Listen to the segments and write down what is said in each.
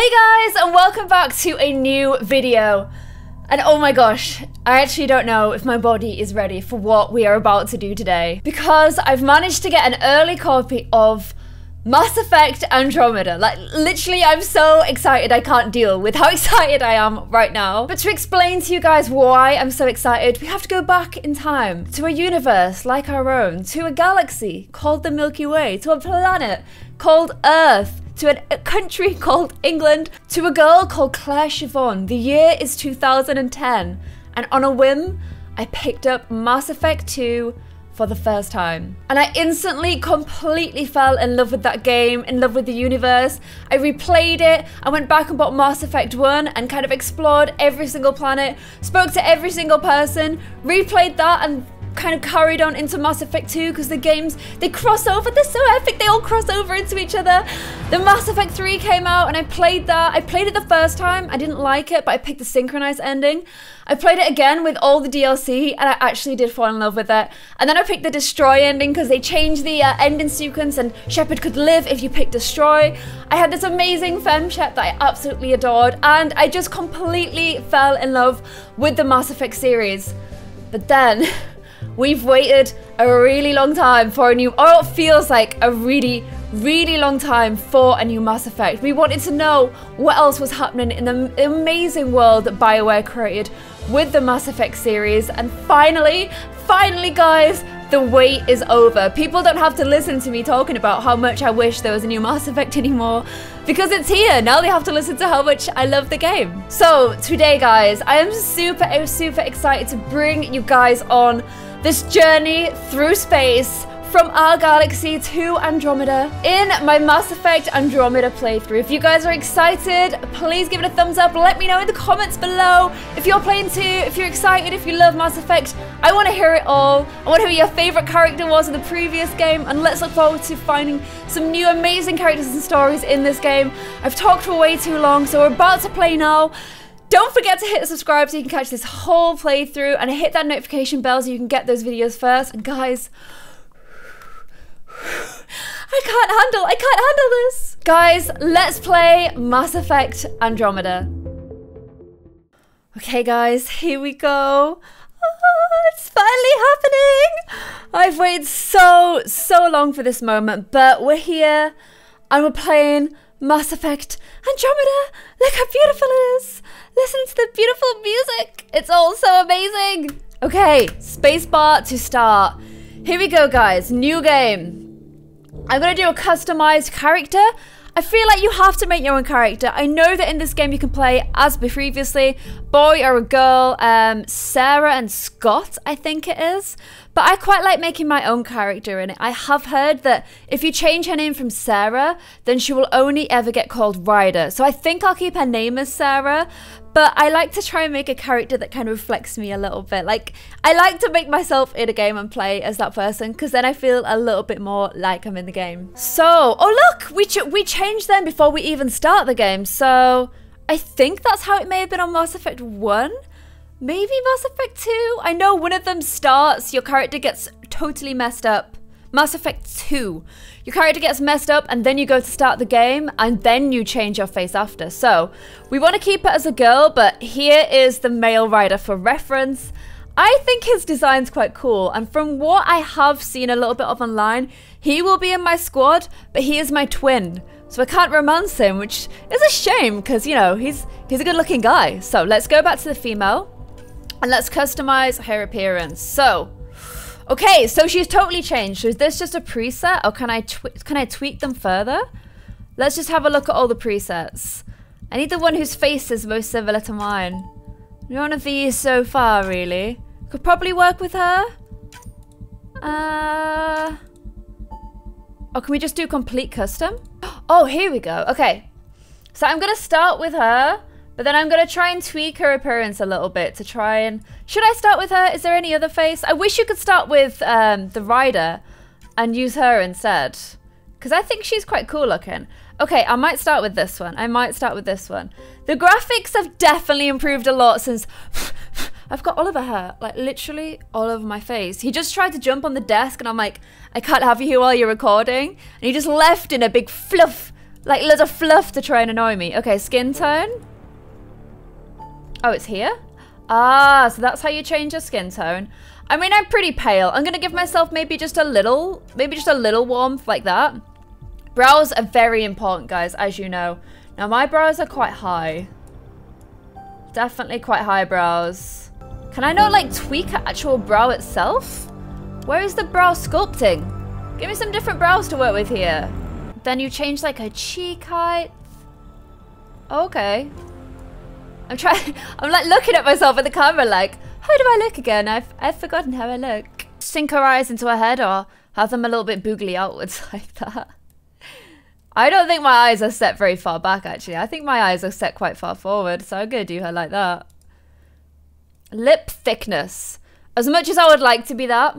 Hey guys, and welcome back to a new video. And oh my gosh, I actually don't know if my body is ready for what we are about to do today. Because I've managed to get an early copy of Mass Effect Andromeda. Like, literally, I'm so excited I can't deal with how excited I am right now. But to explain to you guys why I'm so excited, we have to go back in time to a universe like our own, to a galaxy called the Milky Way, to a planet called Earth to a country called England, to a girl called Clare Siobhán. The year is 2010, and on a whim, I picked up Mass Effect 2 for the first time. And I instantly, completely fell in love with that game, in love with the universe. I replayed it, I went back and bought Mass Effect 1 and kind of explored every single planet, spoke to every single person, replayed that and kind of carried on into Mass Effect 2 because the games they cross over. They're so epic. They all cross over into each other. The Mass Effect 3 came out and I played that. I played it the first time. I didn't like it, but I picked the synchronized ending. I played it again with all the DLC and I actually did fall in love with it. And then I picked the Destroy ending because they changed the uh, ending sequence and Shepard could live if you picked Destroy. I had this amazing fem that I absolutely adored and I just completely fell in love with the Mass Effect series. But then We've waited a really long time for a new, or it feels like a really, really long time for a new Mass Effect. We wanted to know what else was happening in the amazing world that BioWare created with the Mass Effect series. And finally, finally, guys, the wait is over. People don't have to listen to me talking about how much I wish there was a new Mass Effect anymore because it's here. Now they have to listen to how much I love the game. So today, guys, I am super, super excited to bring you guys on this journey through space from our galaxy to Andromeda in my Mass Effect Andromeda playthrough. If you guys are excited, please give it a thumbs up. Let me know in the comments below if you're playing too, if you're excited, if you love Mass Effect. I want to hear it all. I want to hear your favorite character was in the previous game, and let's look forward to finding some new amazing characters and stories in this game. I've talked for way too long, so we're about to play now. Don't forget to hit subscribe so you can catch this whole playthrough and hit that notification bell so you can get those videos first. And guys, I can't handle, I can't handle this. Guys, let's play Mass Effect Andromeda. Okay guys, here we go. Oh, it's finally happening. I've waited so, so long for this moment, but we're here and we're playing Mass Effect Andromeda. Look how beautiful it is. Listen to the beautiful music. It's all so amazing. Okay, spacebar to start. Here we go, guys. New game. I'm gonna do a customized character. I feel like you have to make your own character. I know that in this game you can play as previously, boy or a girl, um, Sarah and Scott, I think it is. But I quite like making my own character in it. I have heard that if you change her name from Sarah, then she will only ever get called Ryder. So I think I'll keep her name as Sarah, but I like to try and make a character that kind of reflects me a little bit. Like, I like to make myself in a game and play as that person because then I feel a little bit more like I'm in the game. So, oh look, we, ch we changed them before we even start the game. So, I think that's how it may have been on Mass Effect 1. Maybe Mass Effect 2? I know one of them starts, your character gets totally messed up. Mass Effect 2. Your character gets messed up and then you go to start the game and then you change your face after. So we want to keep it as a girl, but here is the male Ryder for reference. I think his design's quite cool, and from what I have seen a little bit of online, he will be in my squad, but he is my twin. So I can't romance him, which is a shame because, you know, he's he's a good looking guy. So let's go back to the female and let's customize her appearance. So Okay, so she's totally changed. So is this just a preset or can I can I tweak them further? Let's just have a look at all the presets. I need the one whose face is most similar to mine. None of these so far, really. Could probably work with her. Uh... Oh, can we just do complete custom? Oh, here we go. Okay. So I'm going to start with her. But then I'm going to try and tweak her appearance a little bit to try and... Should I start with her? Is there any other face? I wish you could start with um, the Ryder and use her instead. Because I think she's quite cool looking. Okay, I might start with this one. I might start with this one. The graphics have definitely improved a lot since... I've got all over her, like literally all over my face. He just tried to jump on the desk and I'm like, I can't have you here while you're recording. And he just left in a big fluff Like loads of fluff to try and annoy me. Okay, skin tone. Oh, it's here? Ah, so that's how you change your skin tone. I mean, I'm pretty pale. I'm gonna give myself maybe just a little, maybe just a little warmth like that. Brows are very important, guys, as you know. Now, my brows are quite high. Definitely quite high brows. Can I not, like, tweak actual brow itself? Where is the brow sculpting? Give me some different brows to work with here. Then you change, like, a cheek height. Okay. I'm trying, I'm like looking at myself in the camera like, how do I look again? I've, I've forgotten how I look. Sink her eyes into her head or have them a little bit boogly outwards like that. I don't think my eyes are set very far back actually. I think my eyes are set quite far forward. So I'm going to do her like that. Lip thickness. As much as I would like to be that,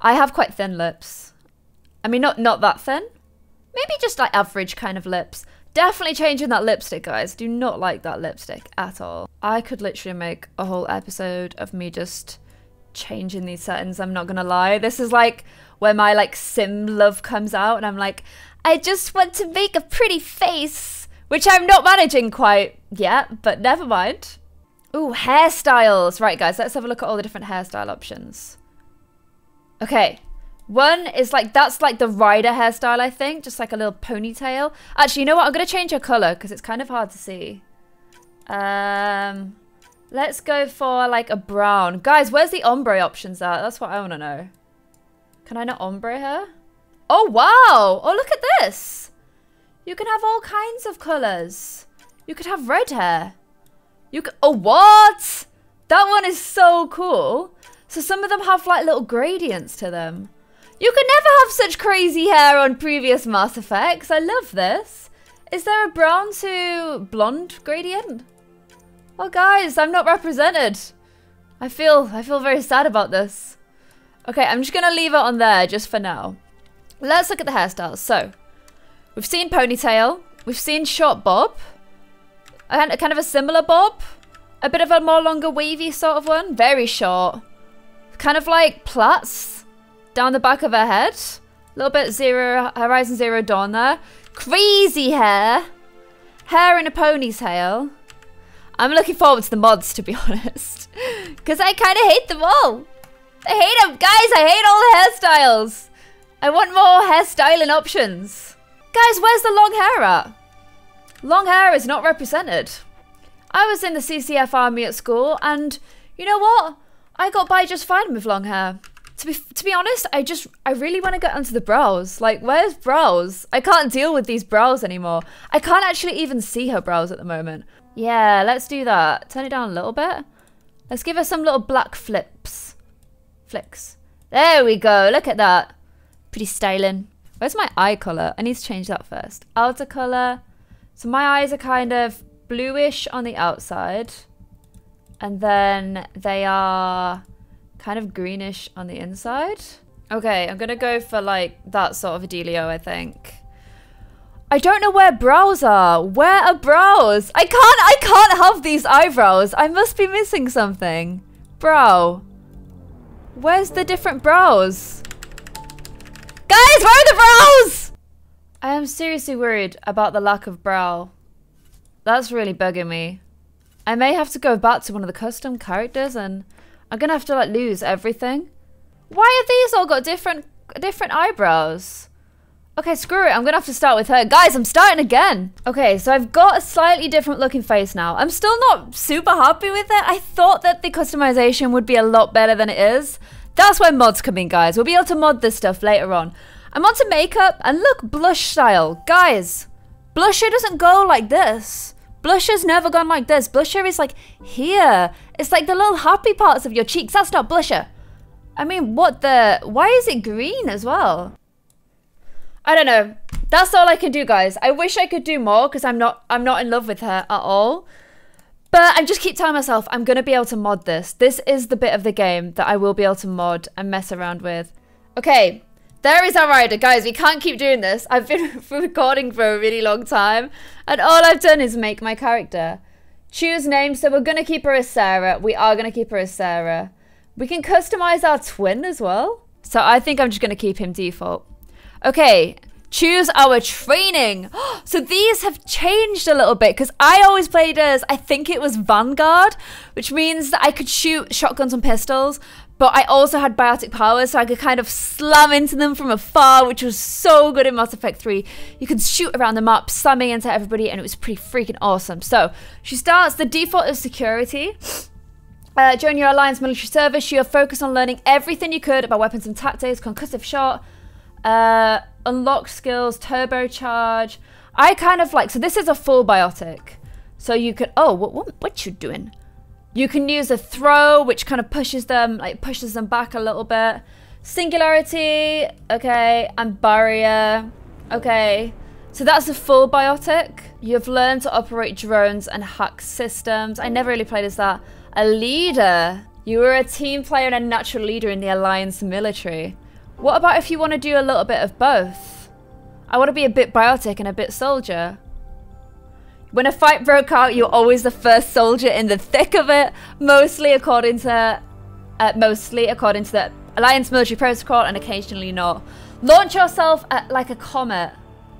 I have quite thin lips. I mean, not, not that thin. Maybe just like average kind of lips. Definitely changing that lipstick, guys. Do not like that lipstick at all. I could literally make a whole episode of me just changing these settings. I'm not gonna lie. This is like where my like sim love comes out and I'm like, I just want to make a pretty face, which I'm not managing quite yet, but never mind. Ooh, hairstyles. Right, guys, let's have a look at all the different hairstyle options. Okay, one is like, that's like the Ryder hairstyle, I think. Just like a little ponytail. Actually, you know what? I'm going to change her colour because it's kind of hard to see. Um, Let's go for like a brown. Guys, where's the ombre options at? That's what I want to know. Can I not ombre her? Oh, wow. Oh, look at this. You can have all kinds of colours. You could have red hair. You could, oh, what? That one is so cool. So some of them have like little gradients to them. You could never have such crazy hair on previous Mass Effects. I love this. Is there a brown to blonde gradient? Oh guys, I'm not represented. I feel I feel very sad about this. Okay, I'm just gonna leave it on there just for now. Let's look at the hairstyles. So, we've seen ponytail, we've seen short bob, a kind of a similar bob, a bit of a more longer wavy sort of one, very short, kind of like plaits, down the back of her head. A little bit zero, Horizon Zero Dawn there. Crazy hair. Hair in a ponytail. I'm looking forward to the mods, to be honest. Because I kind of hate them all. I hate them. Guys, I hate all the hairstyles. I want more hairstyling options. Guys, where's the long hair at? Long hair is not represented. I was in the CCF army at school, and you know what? I got by just fine with long hair to be to be honest, I just I really want to get onto the brows. Like, where's brows? I can't deal with these brows anymore. I can't actually even see her brows at the moment. Yeah, let's do that. Turn it down a little bit. Let's give her some little black flips. Flicks. There we go. Look at that. Pretty styling. Where's my eye colour? I need to change that first. Outer colour. So my eyes are kind of bluish on the outside. And then they are kind of greenish on the inside. Okay, I'm gonna go for like that sort of a dealio, I think. I don't know where brows are. Where are brows? I can't, I can't have these eyebrows. I must be missing something. Brow. Where's the different brows? Guys, where are the brows? I am seriously worried about the lack of brow. That's really bugging me. I may have to go back to one of the custom characters and I'm gonna have to like lose everything. Why have these all got different different eyebrows? Okay, screw it. I'm gonna have to start with her. Guys, I'm starting again. Okay, so I've got a slightly different looking face now. I'm still not super happy with it. I thought that the customization would be a lot better than it is. That's where mods come in, guys. We'll be able to mod this stuff later on. I'm onto makeup, and look, blush style. Guys, blusher doesn't go like this. Blusher's never gone like this. Blusher is like here. It's like the little happy parts of your cheeks. That's not blusher. I mean, what the... Why is it green as well? I don't know. That's all I can do, guys. I wish I could do more because I'm not I'm not in love with her at all. But I just keep telling myself I'm going to be able to mod this. This is the bit of the game that I will be able to mod and mess around with. Okay, there is our Ryder. Guys, we can't keep doing this. I've been recording for a really long time. And all I've done is make my character. Choose name. So we're going to keep her as Sarah. We are going to keep her as Sarah. We can customize our twin as well. So I think I'm just going to keep him default. Okay. Choose our training. So these have changed a little bit because I always played as, I think it was Vanguard, which means that I could shoot shotguns and pistols, but I also had biotic powers, so I could kind of slam into them from afar, which was so good in Mass Effect 3. You could shoot around the map, slamming into everybody, and it was pretty freaking awesome. So she starts the default of security. Uh, during your Alliance military service, you are focused on learning everything you could about weapons and tactics, concussive shot, uh, unlock skills, turbocharge. I kind of like, so this is a full biotic. So you could, oh, what, what, what you doing? You can use a throw, which kind of pushes them, like pushes them back a little bit. Singularity, okay, and barrier, okay. So that's a full biotic. You've learned to operate drones and hack systems. I never really played as that. A leader. You were a team player and a natural leader in the Alliance military. What about if you want to do a little bit of both? I want to be a bit biotic and a bit soldier. When a fight broke out, you're always the first soldier in the thick of it, mostly according to uh, mostly according to the Alliance military protocol and occasionally not. Launch yourself at, like a comet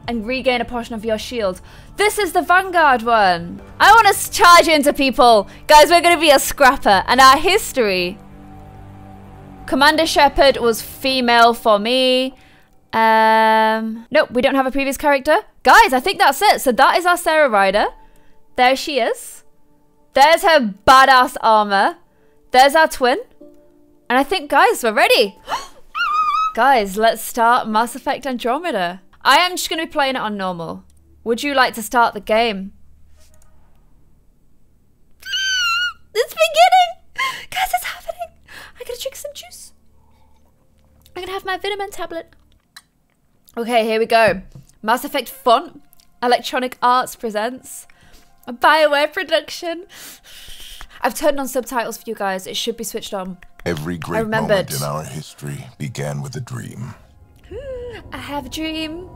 and regain a portion of your shield. This is the Vanguard one. I want to charge into people. Guys, we're going to be a scrapper. And our history. Commander Shepard was female for me. Um, nope, we don't have a previous character. Guys, I think that's it. So that is our Sarah Ryder. There she is. There's her badass armor. There's our twin. And I think, guys, we're ready. guys, let's start Mass Effect Andromeda. I am just going to be playing it on normal. Would you like to start the game? it's beginning! Guys, it's happening! I gotta drink some juice. I'm gonna have my vitamin tablet. Okay, here we go. Mass Effect Font. Electronic Arts presents. A Bioware production. I've turned on subtitles for you guys. It should be switched on. Every great moment in our history began with a dream. I have a dream.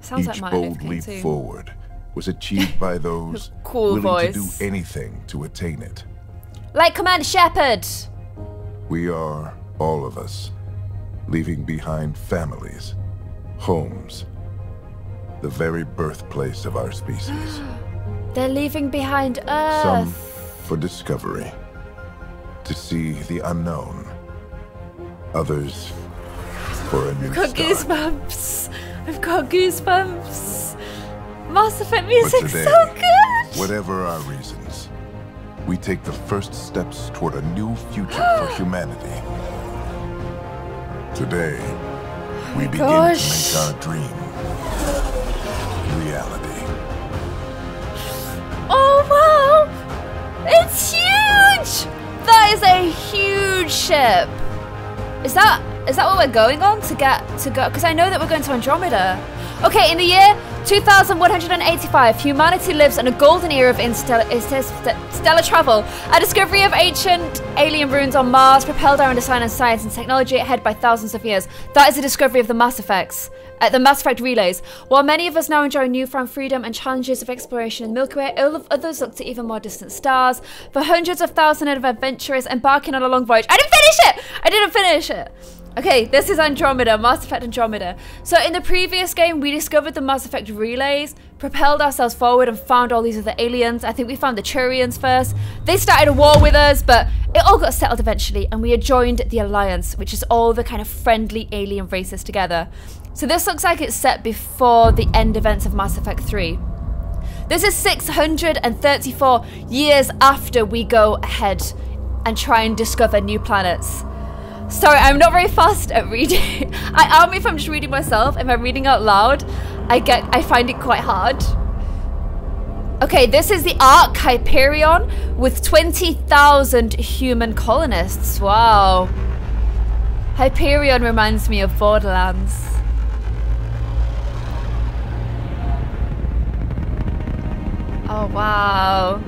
Sounds Each like my bold leap too. forward was achieved by those cool willing voice. to do anything to attain it. Like Commander Shepard. We are, all of us, leaving behind families, homes, the very birthplace of our species. They're leaving behind Earth. Some for discovery, to see the unknown. Others for a new I've got start. goosebumps. I've got goosebumps. Mass Effect music's today, so good. Whatever our reasons, we take the first steps toward a new future for humanity. Today, we begin gosh. to make our dream reality. Oh wow! It's huge! That is a huge ship. Is that is that what we're going on to get to go? Because I know that we're going to Andromeda. Okay, in the year 2185, humanity lives in a golden era of interstellar, stellar travel. A discovery of ancient alien ruins on Mars propelled our understanding of science and technology ahead by thousands of years. That is the discovery of the Mass Effects. Uh, the Mass Effect relays. While many of us now enjoy newfound freedom and challenges of exploration in Milky Way, all of others look to even more distant stars. For hundreds of thousands of adventurers embarking on a long voyage. I didn't finish it! I didn't finish it! Okay, this is Andromeda, Mass Effect Andromeda. So in the previous game, we discovered the Mass Effect relays, propelled ourselves forward and found all these other aliens. I think we found the Turians first. They started a war with us, but it all got settled eventually, and we had joined the Alliance, which is all the kind of friendly alien races together. So this looks like it's set before the end events of Mass Effect 3. This is 634 years after we go ahead and try and discover new planets. Sorry, I'm not very fast at reading. I am if I'm just reading myself. If I'm reading out loud, I get I find it quite hard. Okay, this is the Ark Hyperion with 20,000 human colonists. Wow. Hyperion reminds me of Borderlands. Oh, wow.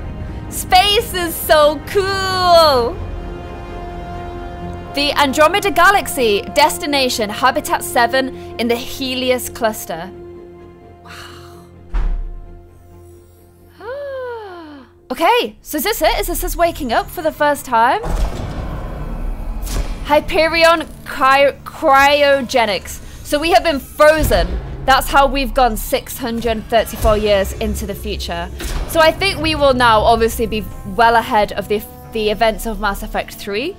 Space is so cool! The Andromeda Galaxy, destination Habitat 7 in the Heleus cluster. Wow. okay, so is this it? Is this us waking up for the first time? Hyperion cry cryogenics. So we have been frozen. That's how we've gone 634 years into the future. So I think we will now obviously be well ahead of the, the events of Mass Effect 3.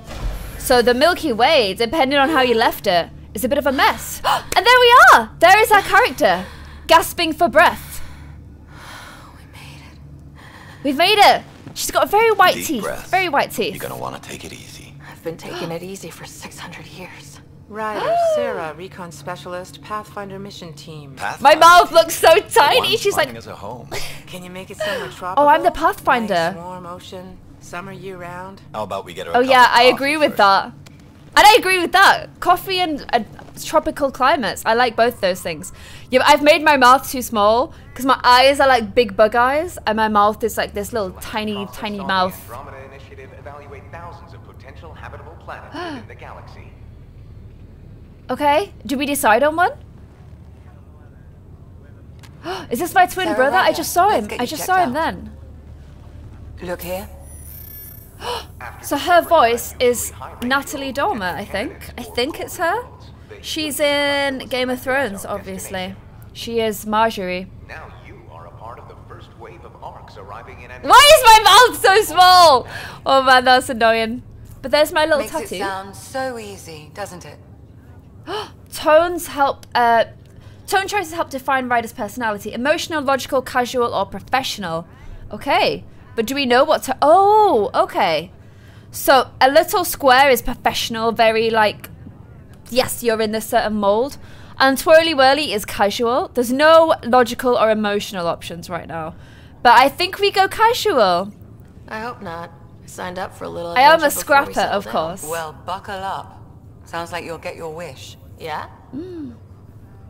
So the Milky Way, depending on how you left it, is a bit of a mess. and there we are! There is our character, gasping for breath. We made it. We've made it! She's got very white Deep teeth. breath. Very white teeth. You're gonna want to take it easy. I've been taking it easy for 600 years. Ryder, Sarah, recon specialist, Pathfinder mission team. My mouth looks so tiny. She's like, finding us a home. Can you make it somewhere tropical? Oh, I'm the Pathfinder. Nice, warm ocean, summer year round. How about we get her? oh a yeah, I coffee agree with first? that. And I agree with that. Coffee and uh, tropical climates. I like both those things. Yeah, I've made my mouth too small because my eyes are like big bug eyes, and my mouth is like this little tiny, Across the tiny mouth. Andromeda Initiative evaluate thousands of potential habitable planets within the galaxy. Okay, do we decide on one? Is this my twin Sarah brother? I just saw let's him. I just checked saw him then. Look here. After So her voice is Natalie Dormer, I think. I think it's her. She's in Game of Thrones, obviously. She is Margaery. Now you are a part of the first wave of arks arriving in Why is my mouth so small? Oh man, that's annoying. But there's my little Makes it tattoo. sound so easy, doesn't it? Tones help. Uh, tone choices help define Ryder's personality: emotional, logical, casual, or professional. Okay, but do we know what to? Oh, okay. So a little square is professional, very like, yes, you're in this certain mold. And twirly whirly is casual. There's no logical or emotional options right now. But I think we go casual. I hope not. I signed up for a little I am a scrapper, of down. course. Well, buckle up. Sounds like you'll get your wish. Yeah? Hmm.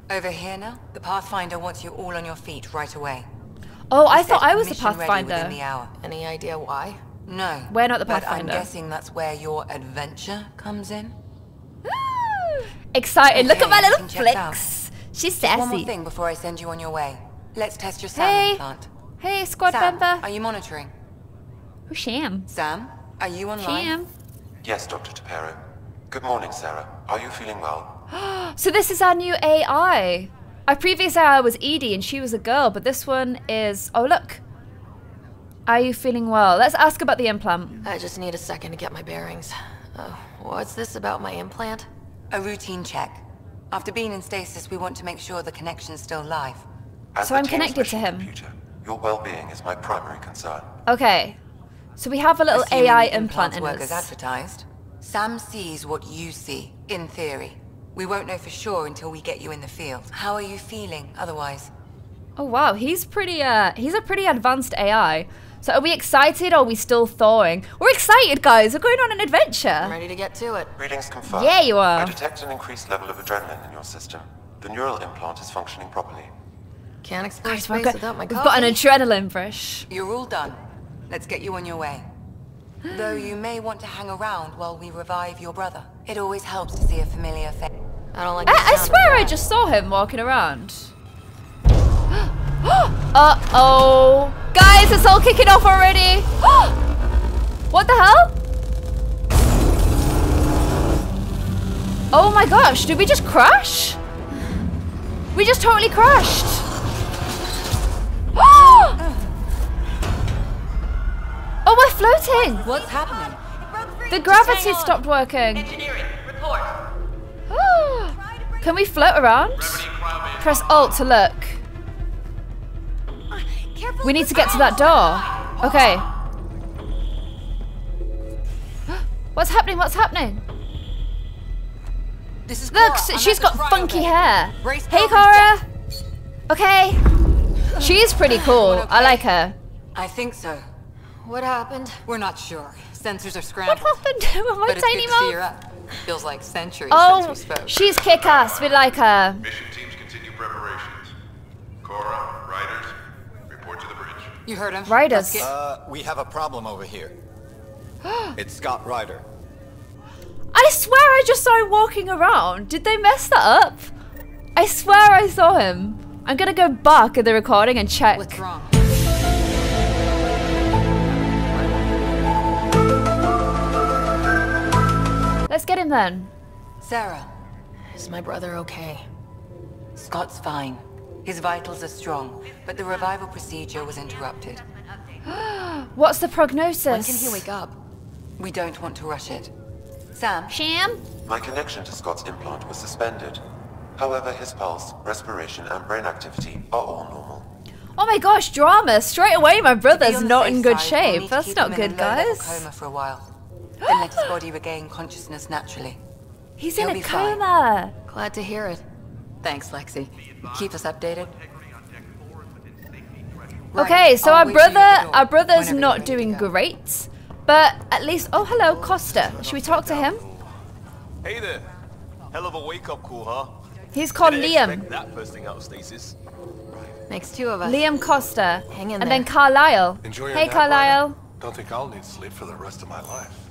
Over here now, the Pathfinder wants you all on your feet right away. Oh, I thought I was the mission ready Pathfinder. Within the hour. Any idea why? No. We're not the Pathfinder. but Pathfinder. I'm guessing that's where your adventure comes in. Excited. Look at my little can check out. flicks. She's One more thing before I send you on your way. Let's test your Hey. SAM implant. Hey, squad Sam, member. are you monitoring? Who's Sham? Sam, are you online? Sham. Yes, Dr. T'Perro. Good morning, Sarah. Are you feeling well? So this is our new AI. Our previous AI was EDI and she was a girl, but this one is. Oh, look. Are you feeling well? Let's ask about the implant. I just need a second to get my bearings. Uh, what's this about my implant? A routine check. After being in stasis, we want to make sure the connection's still live. As So I'm connected to him. Computer, your well-being is my primary concern. Okay. So we have a little Assuming AI implant implants in work as advertised. Sam sees what you see, in theory. We won't know for sure until we get you in the field. How are you feeling otherwise? Oh wow, he's pretty. Uh, he's a pretty advanced AI. So are we excited or are we still thawing? We're excited, guys. We're going on an adventure. I'm adventure. ready to get to it. Readings confirm. Yeah, you are. I detect an increased level of adrenaline in your system. The neural implant is functioning properly. Can't explore Guys, we've space got, without my we've coffee. got an adrenaline rush. You're all done. Let's get you on your way. Though you may want to hang around while we revive your brother. It always helps to see a familiar face. I don't like the I, I sound of swear I just saw him walking around. uh oh. Guys, it's all kicking off already. what the hell? Oh my gosh, did we just crash? We just totally crashed. oh, we're floating. What's happening? The gravity stopped working. Engineering, report. Can we float around? Press Alt to look. We need to get to that door. Okay. What's happening? What's happening? This is Look, Cora. she's got funky hair. Brace Hey, Cora. Okay. She's pretty cool. I like her. I think so. What happened? We're not sure. Sensors are scrambled. What happened my But tiny good to see you're mouth? Up. Feels like centuries Oh, since we spoke. she's kick-ass. We like her. Mission teams continue preparations. Cora, Ryders, report to the bridge. You heard him. Ryders. Get- Uh, we have a problem over here. it's Scott Ryder. I swear I just saw him walking around. Did they mess that up? I swear I saw him. I'm gonna go back at the recording and check. What's wrong? Let's get him then. Sarah, Is my brother okay? Scott's fine. His vitals are strong, but the revival procedure was interrupted. What's the prognosis? When can he wake up? We don't want to rush it. Sam, Sham? My connection to Scott's implant was suspended. However, his pulse, respiration, and brain activity are all normal. Oh my gosh, drama. Straight away, my brother's not in good side, we'll shape. That's not him in a good, guys. coma for a while. Then let his body regain consciousness naturally. He's He'll in a be fine. coma. Glad to hear it. Thanks, Lexi. Keep us updated. Okay, so I'll our wait for you at brother, the our brother's not doing go. great, but at least. Oh, hello, Kosta. Should we talk to him? Hey there. Hell of a wake-up call, huh? He's called Didn't Liam. expect that bursting out of stasis. Makes two of us. Liam Kosta. Hang in and then. Carlyle. Enjoy your Hey, nap, Carlyle. Don't think I'll need sleep for the rest of my life.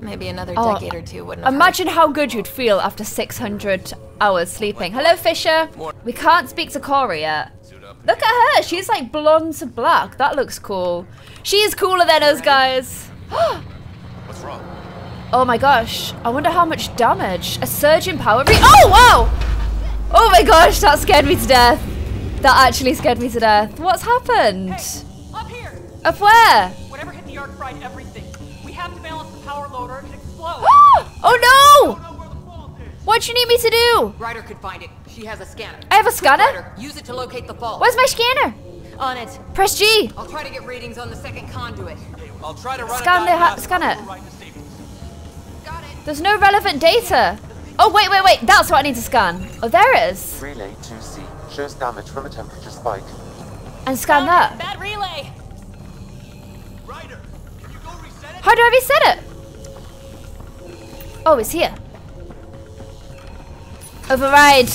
Well, Maybe another Oh, decade or two wouldn't have Imagine how good you'd feel after 600 hours sleeping. Hello, Fisher. We can't speak to Corey yet. Look at her. She's like blonde to black. That looks cool. She is cooler than us, guys. What's wrong? Oh my gosh. I wonder how much damage. A surge in power. Re- oh, wow. Oh my gosh. That scared me to death. That actually scared me to death. What's happened? Up here! Up where? Whatever hit the Ark fried everything. Oh no! What do you need me to do? Ryder could find it. She has a scanner. I have a scanner? Ryder, use it to locate the fault. Where's my scanner? On it. Press G. I'll try to get readings on the second conduit. I'll try to run Scan a the ha- diagnostic scan it. override to safety. There's no relevant data. Oh, wait, wait, wait. That's what I need to scan. Oh, there it is. Relay 2C shows damage from a temperature spike. And scan that. Bad relay! Ryder, can you go reset it? How do I reset it? Oh, it's here. Override.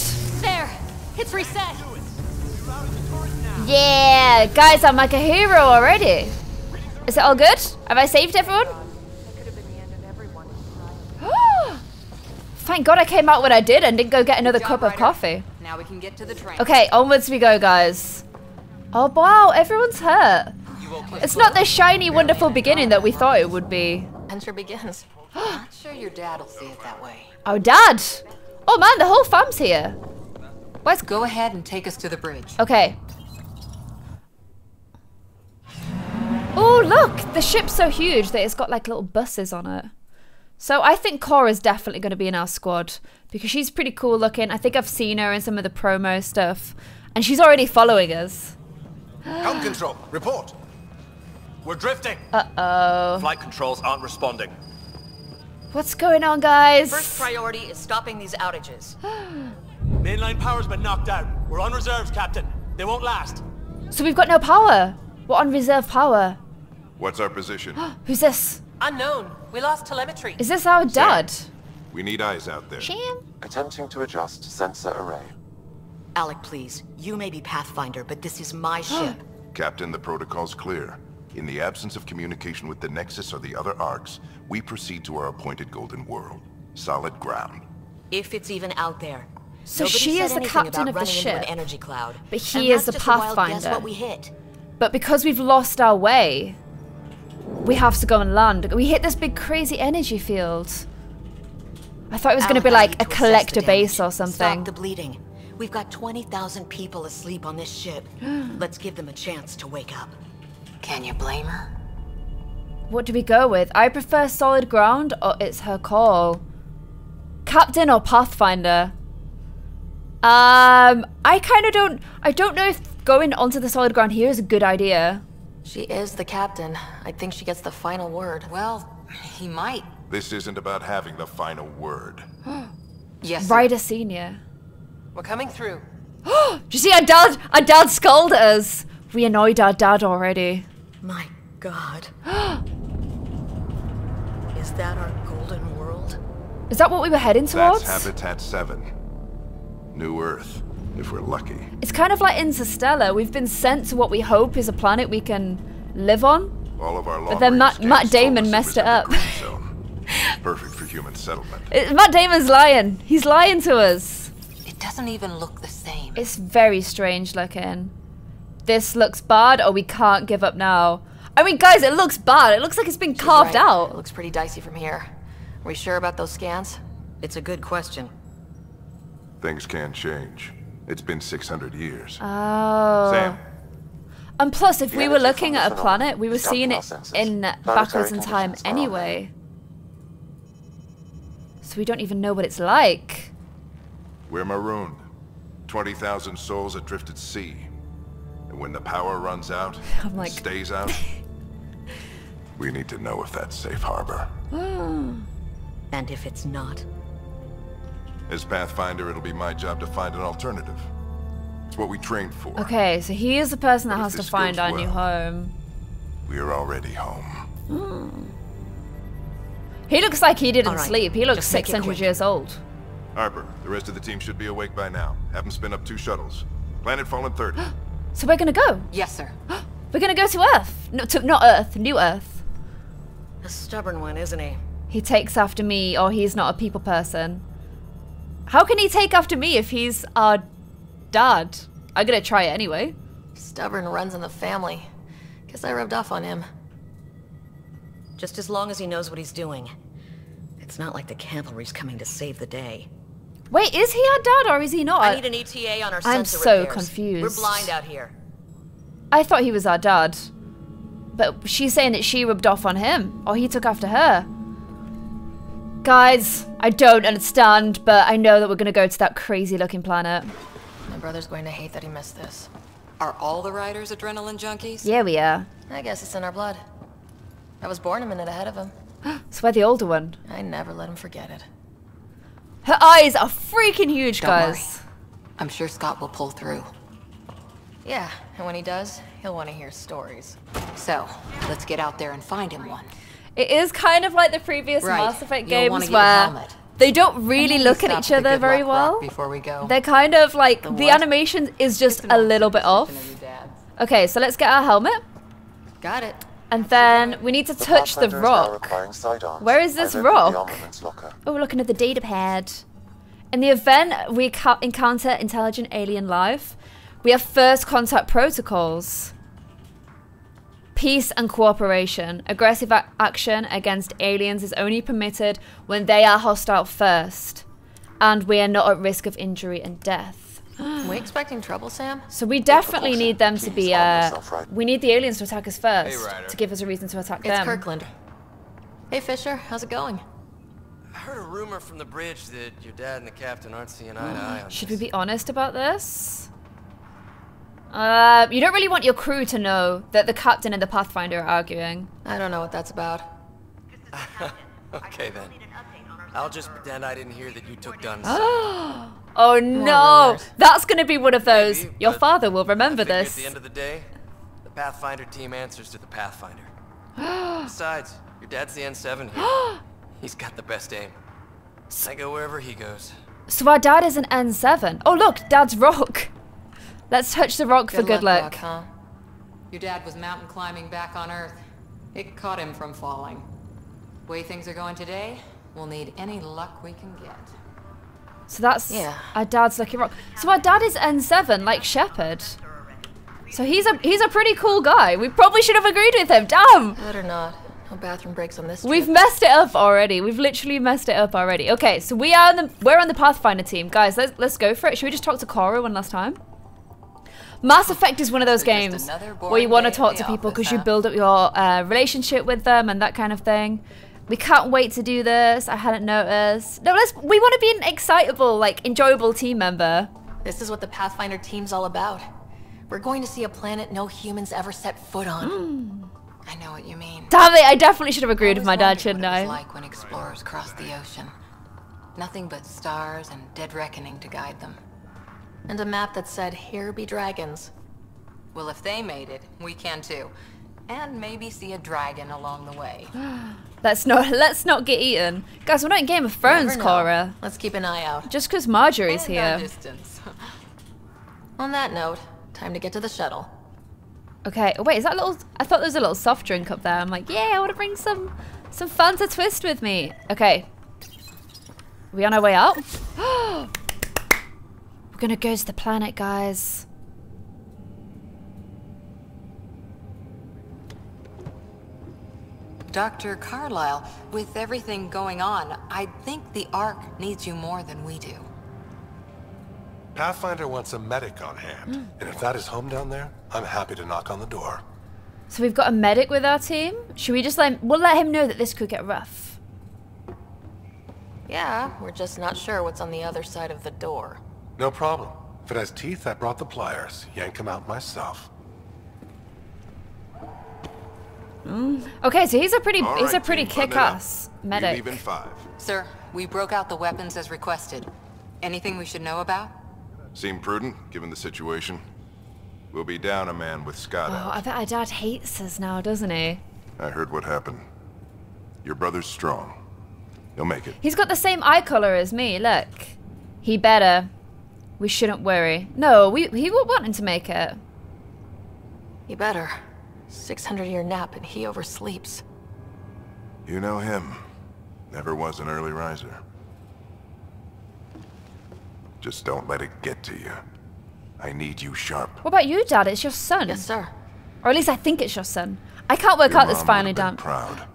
There! It's reset! Yeah, guys, I'm like a hero already. Is it all good? Have I saved everyone? Thank God I came out when I did and didn't go get another cup of coffee. Now we can get to the train. Okay, onwards we go, guys. Oh, wow, everyone's hurt. It's not the shiny, wonderful beginning that we thought it would be. Adventure begins. Not sure your dad'll see it that way. Oh, Dad! Oh, man, the whole fam's here. Let's go ahead and take us to the bridge. Okay. Oh, look! The ship's so huge that it's got like little buses on it. So I think Cora's definitely going to be in our squad because she's pretty cool looking. I think I've seen her in some of the promo stuff. And she's already following us. Helm control, report. We're drifting. Uh-oh. Flight controls aren't responding. What's going on, guys? First priority is stopping these outages. Mainline power's been knocked out. We're on reserves, Captain. They won't last. So we've got no power. We're on reserve power. What's our position? Who's this? Unknown. We lost telemetry. Is this our dad? We need eyes out there. Sham? Attempting to adjust sensor array. Alec, please. You may be Pathfinder, but this is my ship. Captain, the protocol's clear. In the absence of communication with the Nexus or the other arks, we proceed to our appointed Golden World. Solid ground. If it's even out there. So Nobody she is the captain of the running into an ship. energy cloud. But he And is the just a wild guess Pathfinder. what we hit. But because we've lost our way, we have to go and land. We hit this big crazy energy field. I thought it was going to be like a collector base or something. Stop the bleeding. We've got 20,000 people asleep on this ship. Let's give them a chance to wake up. Can you blame her? What do we go with? I prefer solid ground or it's her call. Captain or Pathfinder? Um, I kind of don't. I don't know if going onto the solid ground here is a good idea. She is the captain. I think she gets the final word. Well, he might. This isn't about having the final word. Yes. sir. Ryder Senior. We're coming through. Do you see our dad? Our dad scolded us. We annoyed our dad already. My god. is that our golden world? Is that what we were heading towards? That's Habitat 7. New Earth, if we're lucky. It's kind of like Interstellar. We've been sent to what we hope is a planet we can live on. All of our But then Matt, Matt Damon messed it up. Perfect for human settlement. It- Matt Damon's lying. He's lying to us. It doesn't even look the same. It's very strange looking. This looks bad, or we can't give up now. I mean, guys, it looks bad. It looks like it's been She's carved right. It out. looks pretty dicey from here. Are we sure about those scans? It's a good question. Things can change. It's been 600 years. Oh. Sam, And plus, if The we were looking at a planet, we were seeing it in in our senses. backwards in time anyway. So we don't even know what it's like. we're marooned. 20,000 souls adrift at sea. And when the power runs out, I'm like- stays out, we need to know if that's safe harbor. Hmm. And if it's not, As Pathfinder, it'll be my job to find an alternative. It's what we trained for. Okay, so he is the person that But if has to find goes our new home. We are already home. Hmm. He looks like he didn't All right, sleep. He looks just make it 600 years old. Harper, the rest of the team should be awake by now. Have them spin up two shuttles. Planet Fallen 30. So we're gonna go. Yes, sir. We're gonna go to Earth. No, to, not Earth, New Earth. A stubborn one, isn't he? He takes after me, or he's not a people person. How can he take after me if he's our dad? I'm gonna try it anyway. Stubborn runs in the family. Guess I rubbed off on him. Just as long as he knows what he's doing. It's not like the cavalry's coming to save the day. Wait, is he our dad or is he not? I need an ETA on our I'm so repairs. confused. We're blind out here. I thought he was our dad. But she's saying that she rubbed off on him, or he took after her. Guys, I don't understand, but I know that we're gonna go to that crazy looking planet. My brother's going to hate that he missed this. Are all the Ryders adrenaline junkies? Yeah, we are. I guess it's in our blood. I was born a minute ahead of him. So we're the older one. I never let him forget it. Her eyes are freaking huge, Don't guys. I'm sure Scott will pull through. Yeah, and when he does, he'll want to hear stories. So, let's get out there and find him one. It is kind of like the previous Right. Mass Effect You'll games where they don't really look at each other very well. Before we go. They're kind of like the, what? animation is just a little bit off. Okay, so let's get our helmet, Got it. and then we need to touch the Pathfinder is now rock. Where is this I've opened the rock? armaments locker. Oh, we're looking at the data pad. In the event we encounter intelligent alien life, we have first contact protocols. Peace and cooperation. Aggressive ac- action against aliens is only permitted when they are hostile first, and we are not at risk of injury and death. Are we expecting trouble, Sam? So we definitely precaution. need them to be. Uh, right. we need the aliens to attack us first Hey, to give us a reason to attack It's them. Kirkland. Hey, Fisher, how's it going? I heard a rumor from the bridge that your dad and the captain aren't seeing eye to eye on Should this. we be honest about this? Uh, you don't really want your crew to know that the captain and the Pathfinder are arguing. I don't know what that's about. Okay then. I'll just pretend I didn't hear that you took Dunn's. Oh no! That's gonna be one of those. Maybe, Your father will remember I this. At the end of the day, the Pathfinder team answers to the Pathfinder. Besides, your dad's the N7 here. He's got the best aim. I go wherever he goes. So our dad is an N7. Oh look, Dad's rock. Let's touch the rock for good luck. Rock, huh? Your dad was mountain climbing back on Earth. It caught him from falling. Way things are going today, we'll need any luck we can get. So that's Yeah. our dad's lucky rock. So our dad is N7, like Shepard. So he's a he's a pretty cool guy. We probably should have agreed with him. Damn. Better not. No bathroom breaks on this We've messed it up already. We've literally messed it up already. Okay, so we are on the we're on the Pathfinder team, guys. Let's let's go for it. Should we just talk to Cora one last time? Mass Effect is one of those games where you want to talk to people because you build up your uh, relationship with them and that kind of thing. We can't wait to do this. I hadn't noticed. No, let's. We want to be an excitable, like enjoyable team member. This is what the Pathfinder team's all about. We're going to see a planet no humans ever set foot on. I know what you mean. Damn it! I definitely should have agreed with my dad, shouldn't I? like when explorers cross the ocean. Nothing but stars and dead reckoning to guide them. And a map that said, here be dragons. Well, if they made it, we can too. And maybe see a dragon along the way. Let's not let's not get eaten, guys. We're not in Game of Thrones, Cora. Let's keep an eye out. Just because Margaery's And here. distance. On that note, time to get to the shuttle. Okay. Oh, wait, is that a little? I thought there was a little soft drink up there. I'm like, yeah, I want to bring some some fun to Twist with me. Okay. we on our way out? We're gonna go to the planet, guys. Dr. Carlyle, with everything going on, I think the Ark needs you more than we do. Pathfinder wants a medic on hand. Hmm. And if that is home down there, I'm happy to knock on the door. So we've got a medic with our team. Should we just let we'll let him know that this could get rough. Yeah, we're just not sure what's on the other side of the door. No problem. If it has teeth, I brought the pliers. Yank them out myself. Mm. Okay, so he's a pretty All he's a pretty team, kick-ass We medic. leave in five. Sir, we broke out the weapons as requested. Anything we should know about? Seem prudent, given the situation. We'll be down a man with Scott Oh, out. I bet our dad hates us now, doesn't he? I heard what happened. Your brother's strong. He'll make it. He's got the same eye color as me. Look, he better. We shouldn't worry. No, we he will wanting to make it. He better. 600 year nap and he oversleeps. You know him. Never was an early riser. Just don't let it get to you. I need you sharp. What about you, Dad? It's your son. Yes, sir. Or at least I think it's your son. I can't work Your out this mom finally, would've been Dan. proud.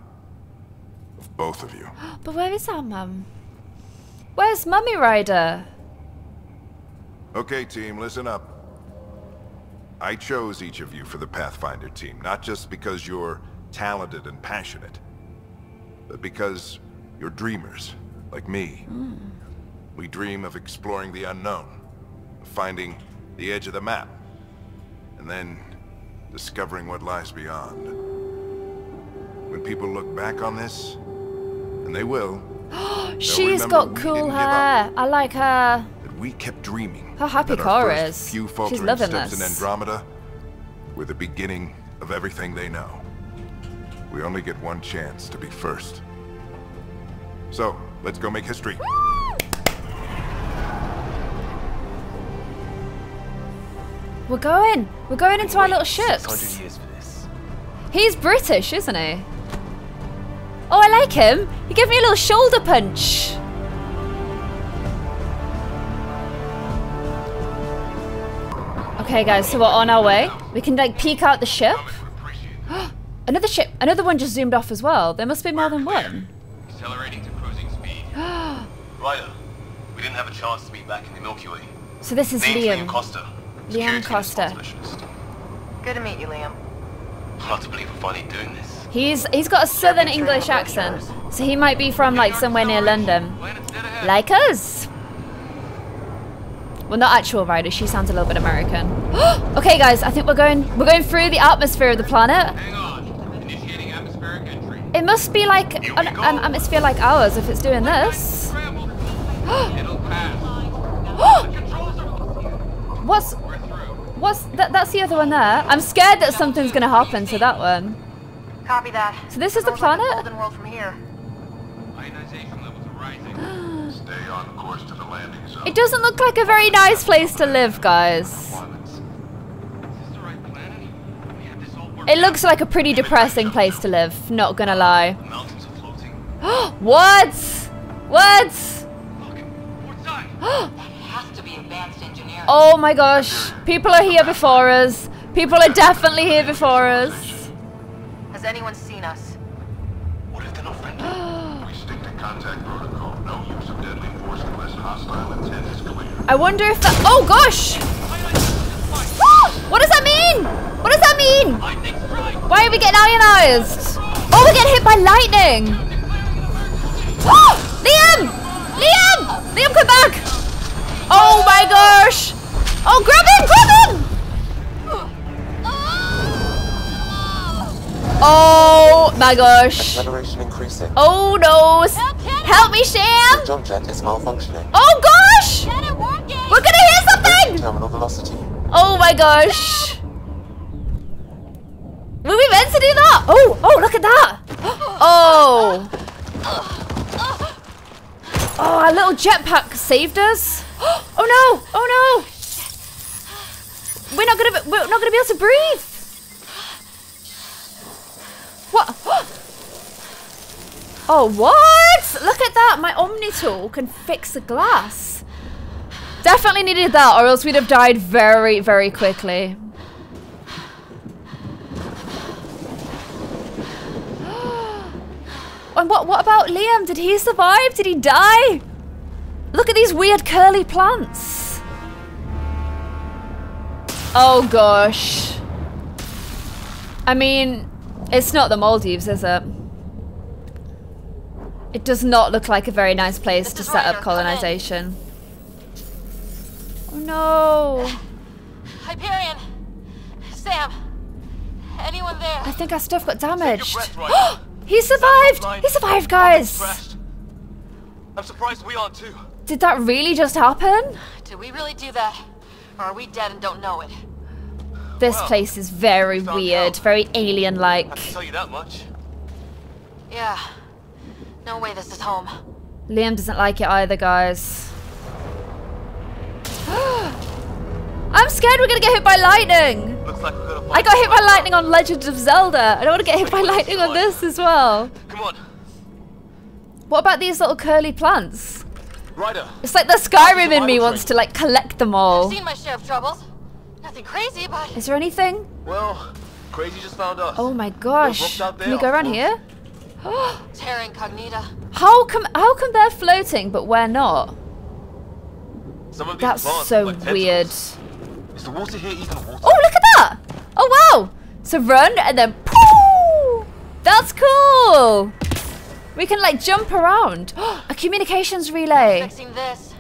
Of both of you. But where is our mum? Where's Mummy Ryder? Okay, team, listen up. I chose each of you for the Pathfinder team, not just because you're talented and passionate, but because you're dreamers, like me. Hmm. We dream of exploring the unknown, of finding the edge of the map, and then discovering what lies beyond. When people look back on this, and they will, she's got cool hair. I like her. That we kept dreaming. How happy that Cora our first is. Few She's faltering loving steps in this. Andromeda were the beginning of everything they know. We only get one chance to be first. So, let's go make history. We're going. We're going into our little ships. 600 years for this. He's British, isn't he? Oh, I like him. He gave me a little shoulder punch. Okay, guys, so we're on our way. We can like peek out the ship. another ship. Another one just zoomed off as well. There must be more than one. Accelerating to cruising speed. Ryder, we didn't have a chance to meet back in the Milky Way. So this is Name's Liam. Liam Kosta. Liam Kosta. Good to meet you, Liam. Hard to believe we're finally doing this. He's he's got a southern English accent, so he might be from like somewhere near London, like us. Well, not actual Ryder. She sounds a little bit American. okay, guys, I think we're going we're going through the atmosphere of the planet. Hang on. Initiating atmospheric entry. It must be like an, an atmosphere like ours if it's doing this. It'll pass. What's what's that? That's the other one there. I'm scared that something's gonna happen to that one. Copy that. So this is the Smells like planet? golden world from here. Ionization levels are rising. Stay on course to the landing zone. It doesn't look like a very nice place to live, guys. It looks like a pretty depressing place to live, not gonna lie. what? What? Has to be advanced engineering. oh my gosh. People are here before us. People are definitely here before us. Has anyone seen us? What if they're not friendly? We stick to contact protocol. No use of deadly force unless hostile intent is clear. I wonder if that. Oh gosh! Ah, what does that mean? What does that mean? Why are we getting ionized? Oh, we're getting hit by lightning! Ah, Liam! Liam! Liam, come back! Oh my gosh! Oh, grab him! Grab him! Oh my gosh! Oh no! Help me, Sam! Jump jet is malfunctioning. Oh gosh! We're gonna hear something! Terminal velocity. Oh my gosh! Were we meant to do that? Oh, oh, look at that! Oh! Oh, our little jetpack saved us. Oh no! Oh no! We're not gonna be, we're not gonna be able to breathe. What? Oh, what? Look at that. My Omni tool can fix the glass. Definitely needed that or else we'd have died very, very quickly. and what, what about Liam? Did he survive? Did he die? Look at these weird curly plants. Oh gosh. I mean, it's not the Maldives, is it? It does not look like a very nice place to set up colonization. Oh no! Hyperion! Sam! Anyone there? I think our stuff got damaged. He survived! He survived, guys! I'm surprised we aren't too. Did that really just happen? Did we really do that? Or are we dead and don't know it? This well, place is very weird, out. very alien-like. I can tell you that much. Yeah. No way this is home. Liam doesn't like it either, guys. I'm scared we're gonna get hit by lightning! Like I got hit by lightning on Legend of Zelda. I don't want to get hit by lightning on this as well. Come on. What about these little curly plants? Ryder. It's like the Skyrim in me wants to like collect them all. I've seen my share of troubles. Nothing crazy, but... Is there anything? Well, Crazy just found us. Oh my gosh. Can we go around here? Terra incognita. How come? How come they're floating but we're not? That's so like weird. Is the water here even water? Oh, look at that! Oh wow! So run and then pooh! That's cool. We can like jump around. A communications relay. Fixing this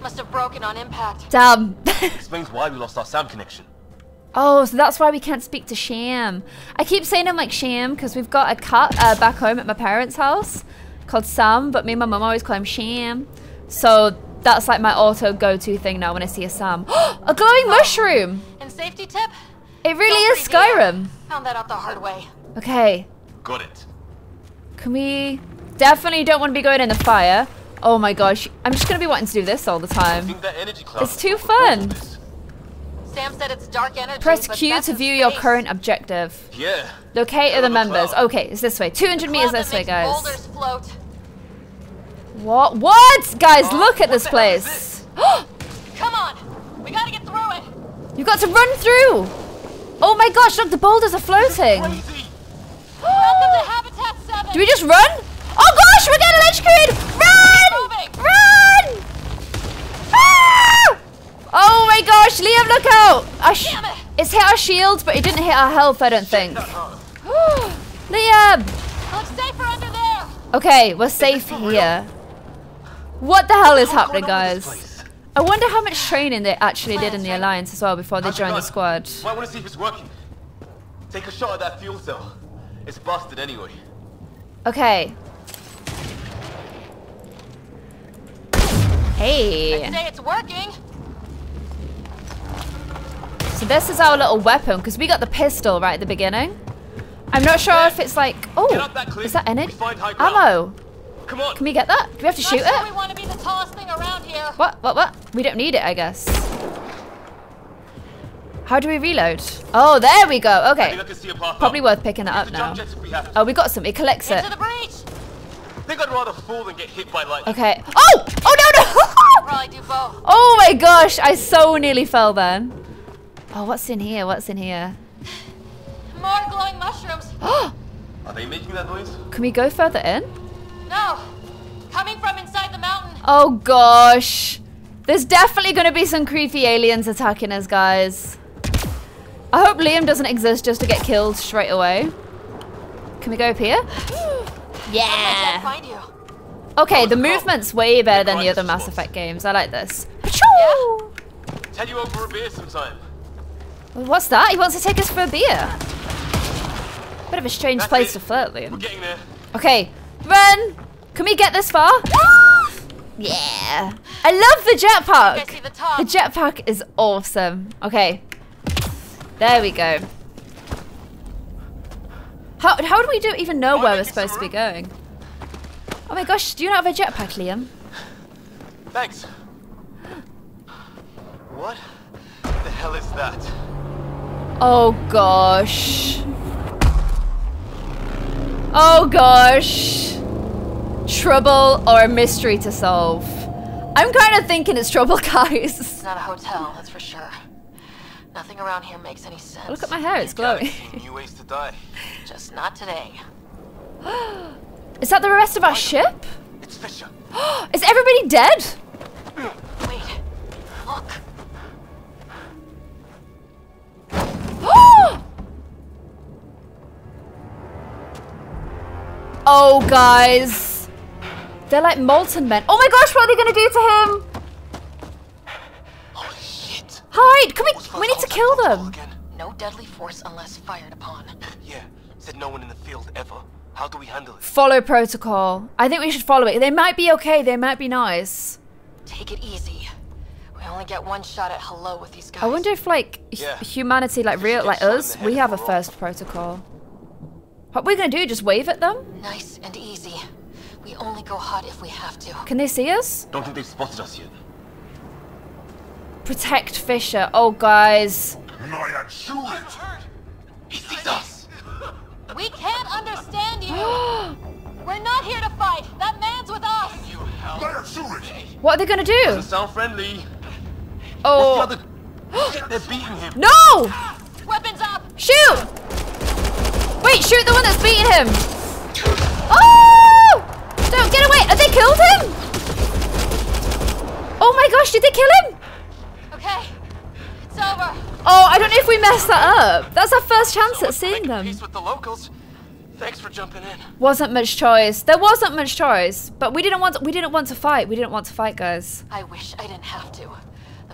must have broken on impact. Damn. Explains why we lost our sound connection. Oh, so that's why we can't speak to Sham. I keep saying I'm like Sham because we've got a cat uh, back home at my parents' house called Sam, but me and my mum always call him Sham. So that's like my auto go-to thing now when I see a Sam. a glowing oh, mushroom! And safety tip? It really is Skyrim. Found that out the hard way. Okay. Got it. Can we... Definitely don't want to be going in the fire. Oh my gosh. I'm just going to be wanting to do this all the time. It's too fun. Sam said it's dark energy. Press Q to view your current objective. Yeah. Locate other members. Cloud. Okay, it's this way. 200 meters this way, guys. Float. What? What? Guys, oh, look at this place. This? Come on. We gotta get through it. You got to run through. Oh my gosh, look, the boulders are floating. Welcome to Habitat 7. Do we just run? Oh gosh, we're getting electrocuted. Run! Oh my gosh, Liam, look out! Our it's hit our shields, but it didn't hit our health, I don't think. Liam! Okay, we're safe here. What the hell is happening, guys? I wonder how much training they actually did in the Alliance as well before they joined the squad. I want to see if it's working. Take a shot at that fuel cell. It's busted anyway. Okay. Hey. I say it's working. So this is our little weapon, because we got the pistol right at the beginning. I'm not sure if it's like... Oh, that is that energy? Ammo. Come on. Can we get that? Do we have to not shoot sure it? We want to be the tallest thing around here. What? What? What? We don't need it, I guess. How do we reload? Oh, there we go. Okay. Probably worth picking that up now. We oh, we got some. It collects Into it. The breach. I think I'd rather fall than get hit by lightning. Okay. Oh! Oh no no! oh my gosh! I so nearly fell then. Oh, what's in here? What's in here? More glowing mushrooms. Are they making that noise? Can we go further in? No. Coming from inside the mountain. Oh gosh. There's definitely going to be some creepy aliens attacking us, guys. I hope Liam doesn't exist just to get killed straight away. Can we go up here? yeah. Okay, the oh, movement's way better than the other Mass Effect games. I like this. Tell you over a beer sometime. What's that? He wants to take us for a beer. Bit of a strange That's place it. to flirt, Liam. We're getting there. Okay, run! Can we get this far? yeah! I love the jetpack! The, the jetpack is awesome. Okay. There we go. How, how do we do even know where we're supposed to be going? Oh my gosh, do you not have a jetpack, Liam? Thanks. What? the hell is that? Oh gosh. Oh gosh. Trouble or mystery to solve. I'm kind of thinking it's trouble, guys. It's not a hotel, that's for sure. Nothing around here makes any sense. Look at my hair, it's glowing. New ways to die. Just not today. Is that the rest of our ship? It's Fisher. Is everybody dead? Wait, look. oh, guys. They're like molten men. Oh my gosh, what are they gonna do to him? Holy shit. Hide! Come we, we need to kill them. No deadly force unless fired upon. Yeah, said no one in the field ever. How do we handle it? Follow protocol. I think we should follow it. They might be okay, they might be nice. Take it easy. We only get one shot at hello with these guys. I wonder if like Yeah. humanity, like real, like us, we have a first protocol. What we're gonna do? Just wave at them? Nice and easy. We only go hot if we have to. Can they see us? Don't think they've spotted us yet. Protect Fisher. Oh, guys. He sees us! We can't understand you. We're not here to fight. That man's with us. What are they gonna do? Doesn't sound friendly. Oh. The other... They're beating him. No! Weapons up. Shoot! Wait, shoot the one that's beating him. Oh! Don't get away. Have they killed him? Oh my gosh, did they kill him? Okay. It's over. Oh, I don't know if we messed that up. That's our first chance at seeing them. Peace with the locals. Thanks for jumping in. Wasn't much choice. There wasn't much choice, but we didn't want. we didn't want to fight. We didn't want to fight, guys. I wish I didn't have to.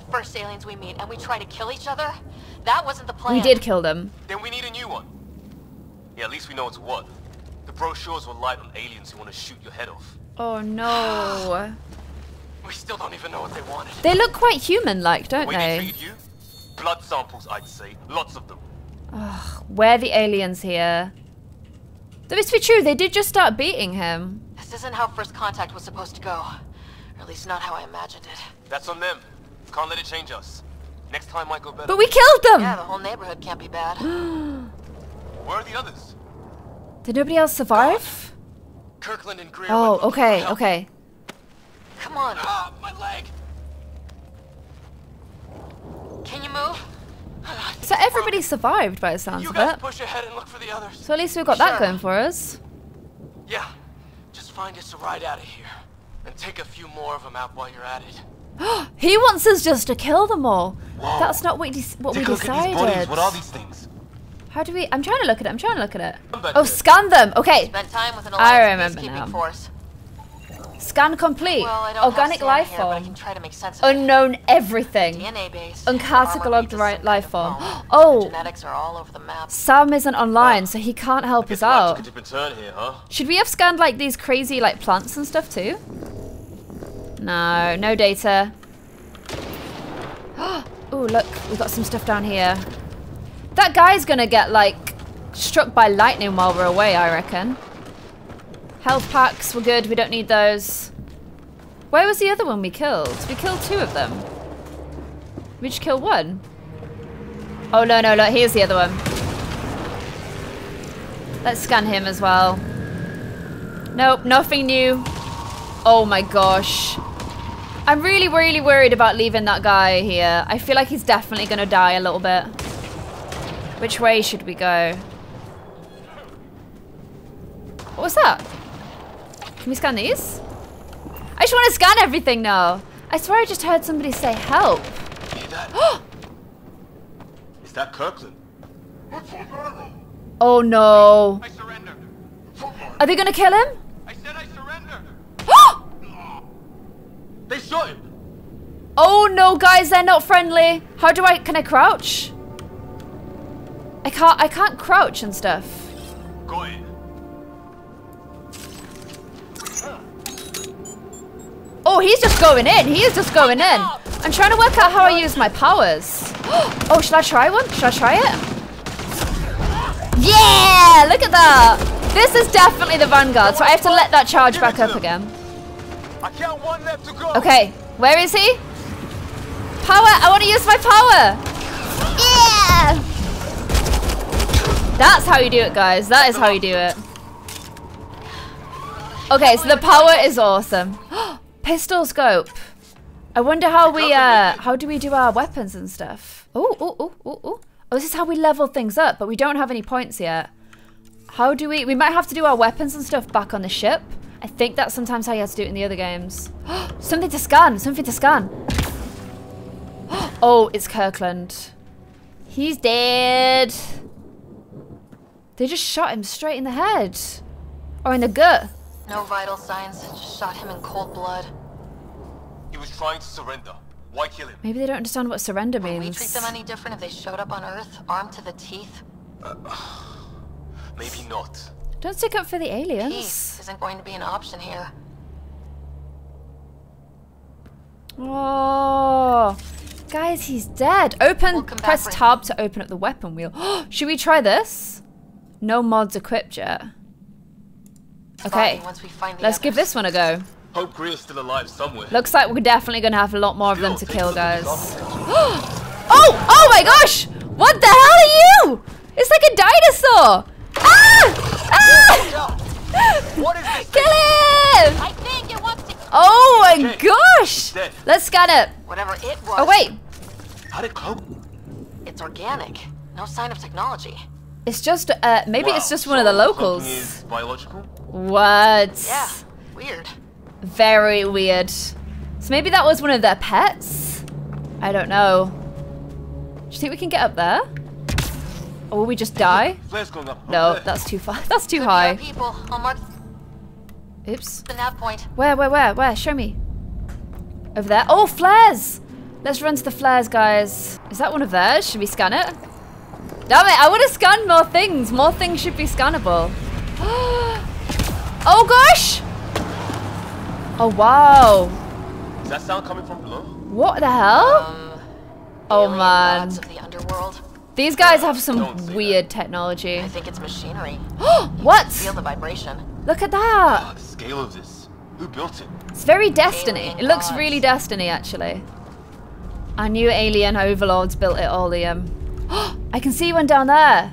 The first aliens we meet and we try to kill each other? That wasn't the plan. We did kill them. Then we need a new one. Yeah, at least we know it's what. The brochures were light on aliens who want to shoot your head off. Oh no. We still don't even know what they wanted. They look quite human-like, don't way they they? treated you? Blood samples, I'd say. Lots of them. Ugh, where the aliens here? That must be true. They did just start beating him. This isn't how first contact was supposed to go. Or at least not how I imagined it. That's on them. Can't let it change us. Next time might go better. But we killed them. Yeah, the whole neighborhood can't be bad. Where are the others? Did nobody else survive? Kirkland and Greer Oh, okay, okay. Come on. Ah, my leg. Can you move? So everybody survived by the sounds You of guys it. push ahead and look for the others. So at least we've got that going for us. Yeah. Just find us a ride out of here. And take a few more of them out while you're at it. He wants us just to kill them all. That's not what, we de- what we Take a look at these decided. bodies. What are these things? How do we? I'm trying to look at it. I'm trying to look at it. Oh, scan them. Okay, Spent time with an I alliance remember now. force. scan complete. Well, Organic life here, form. try to make sense of it. Unknown everything. DNA base. Uncatalogued Armor right life form. Oh, genetics are all over the map. Sam isn't online, so he can't help us Guess life took out. a different turn here, huh? Should we have scanned like these crazy like plants and stuff too? No, no data. oh, look, we've got some stuff down here. That guy's gonna get like struck by lightning while we're away, I reckon. Health packs, we're good, we don't need those. Where was the other one we killed? We killed two of them. We just killed one. Oh no, no, look, here's the other one. Let's scan him as well. Nope, nothing new. Oh my gosh. I'm really, really worried about leaving that guy here. I feel like he's definitely going to die a little bit. Which way should we go? What was that? Can we scan these? I just want to scan everything now. I swear I just heard somebody say help. That? Is that Kirkland? Oh no. Are they going to kill him? I said I surrender. They shot him! Oh no, guys, they're not friendly. How do I? Can I crouch? I can't. I can't crouch and stuff. Got it. Oh, he's just going in. He is just going in. I'm trying to work out how I use my powers. Oh, should I try one? Should I try it? Yeah! Look at that. This is definitely the Vanguard, so I have to let that charge back up again. I count one left to go. Okay, where is he? Power! I want to use my power! Yeah! That's how you do it, guys. That is how you do it. Okay, so the power is awesome. Pistol scope. I wonder how we, uh, how do we do our weapons and stuff? Oh, oh, oh, oh, oh. Oh, this is how we level things up, but we don't have any points yet. How do we, we might have to do our weapons and stuff back on the ship. I think that's sometimes how you have to do it in the other games. something to scan, something to scan. oh, it's Kirkland. He's dead. They just shot him straight in the head. Or in the gut? No vital signs. Just shot him in cold blood. He was trying to surrender. Why kill him? Maybe they don't understand what surrender Would we treat them any different if they showed up on Earth, armed to the teeth? Uh, maybe not. Don't stick up for the aliens. Peace isn't going to be an option here. Oh, guys, he's dead. Open, come press back for- tab to open up the weapon wheel. Should we try this? No mods equipped yet. Okay, once we find the let's give this one a go. Hope Greer's still alive somewhere. Looks like we're definitely gonna have a lot more of them to kill, take a look at guys. this oh, oh my gosh! What the hell are you? It's like a dinosaur! Ah! What is this? Kill him! I think it wants to. Oh my Okay, gosh! Let's scan it. Whatever it was. Oh wait, How did Hope? It's organic. No sign of technology. it's just uh, maybe Wow, it's just one of the locals. Is biological? What? Yeah. Weird. Very weird. So maybe that was one of their pets? I don't know. Do you think we can get up there? Or will we just die? Flare's going up. No, that's too far. That's too Could be our high. people. I'll mark Oops. the nav point. Where, where, where, where? Show me. Over there. Oh, flares! Let's run to the flares, guys. Is that one of theirs? Should we scan it? Damn it, I would have scanned more things. More things should be scannable. oh, gosh! Oh, wow. Is that sound coming from below? What the hell? Um, oh, alien man. gods of the underworld. These guys have some say weird technology. I think it's machinery. what? Feel the vibration. Look at that. Ah, the scale of this. Who built it? It's very Destiny. Alien It looks gods. really Destiny, actually. Our new alien overlords built it all, Liam. I can see one down there.